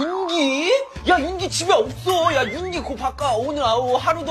윤기? 야 윤기 집에 없어. 야 윤기 곧 바꿔 오늘 아우 하루도